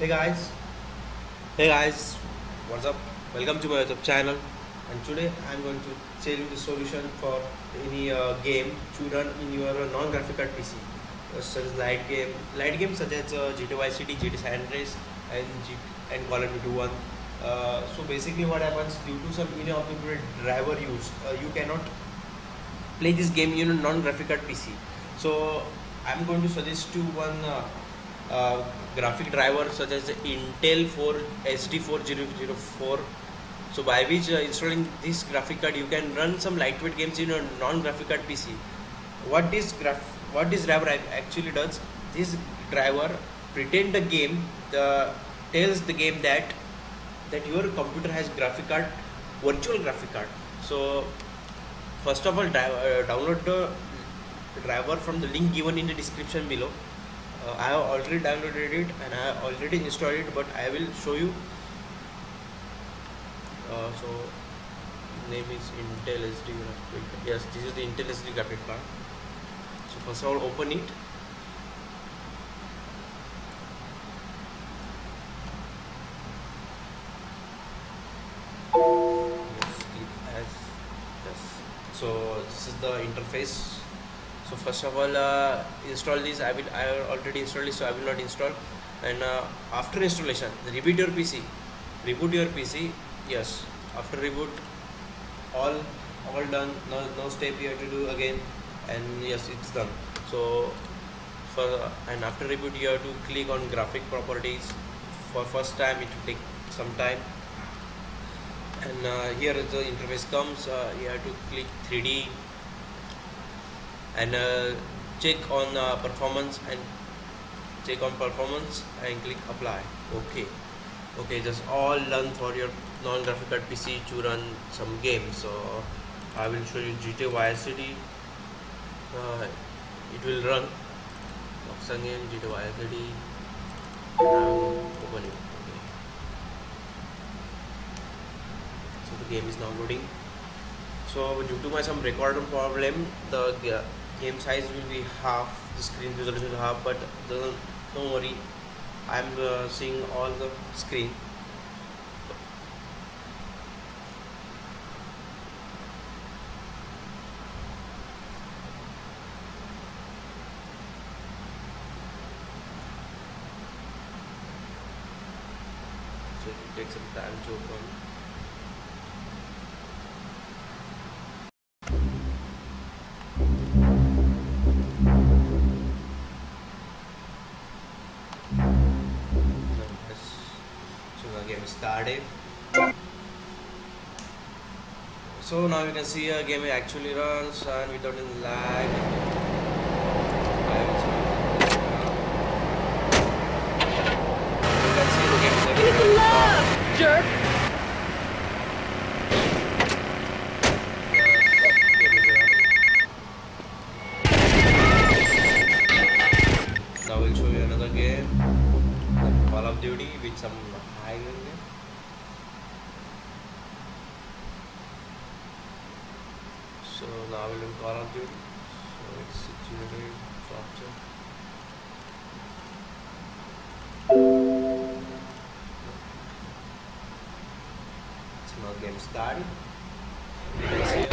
Hey guys, hey guys, what's up? Welcome to my YouTube channel. And today I'm going to tell you the solution for any uh, game to run in your uh, non-graphic card PC, uh, such as light game, light games such as uh, GTA Vice City, GTA San Andreas, and G- and Call of Duty One. Uh, so basically, what happens due to some inappropriate driver use, uh, you cannot play this game in a non-graphic card PC. So I'm going to suggest to one uh, graphic driver such as Intel 4 SD4004. So by which uh, installing this graphic card you can run some lightweight games in a non-graphic card PC. What this graph what this driver actually does? This driver pretend the game the tells the game that that your computer has graphic card virtual graphic card. So first of all di- uh, download the driver from the link given in the description below uh, i have already downloaded it and i have already installed it but i will show you. Uh, so name is intel hd graphic. Yes this is the intel hd graphic card. So first of all open it. Yes, click as yes. So this is the interface so first of all uh, install this. I will i already installed it so i will not install. And uh, after installation reboot your pc reboot your pc yes. After reboot all all done. No no step you have to do again. And yes it's done. So for and after reboot you have to click on graphic properties. For first time it will take some time. And uh, here the interface comes. Uh, you have to click 3d and uh, check on uh, performance and check on performance and click apply. Okay okay just all done for your non-graphic card pc to run some games. So i will show you gta vice city. Uh, it will run. Box again gta vice city. Open it. Okay so the game is now loading so due to my some recorder problem the game size will be half the screen resolution half but don't, don't worry. I'm uh, seeing all the screen. So it will take some time to open started. So now you can see a game actually runs and without any lag. Running. Jerk! Now we'll show you another game, Call of Duty with some high So now we'll do of So it's situated software. So now game started. You can see it.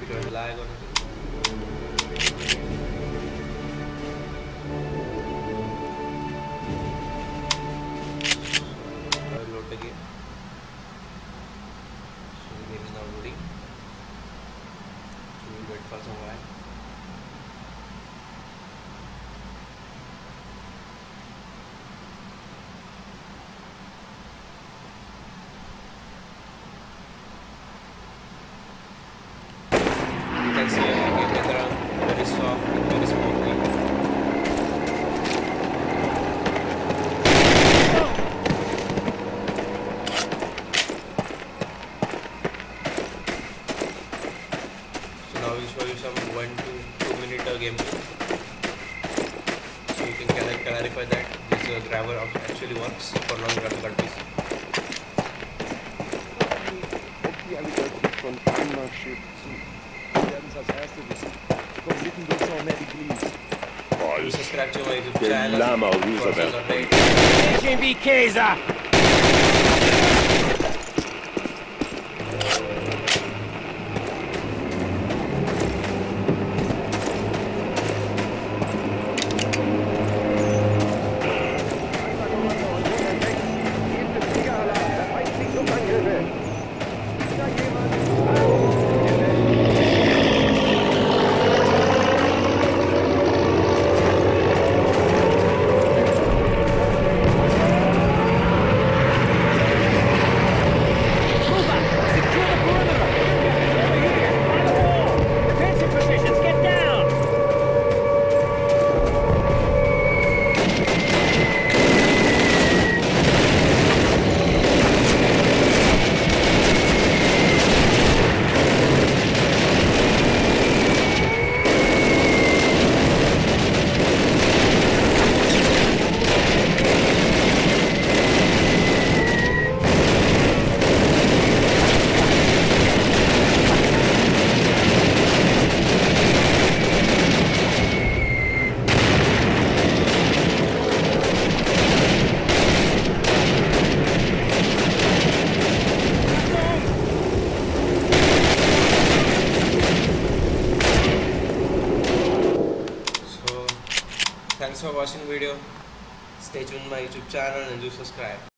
We don't lag or anything. Die alle deutlich von anmarschiert sind. Wir werden als Erste wissen. Paul. Jesus gratuited. Lama Roosevelt. HMV Kaiser! Thanks for watching video. Stay tuned my YouTube channel and do subscribe.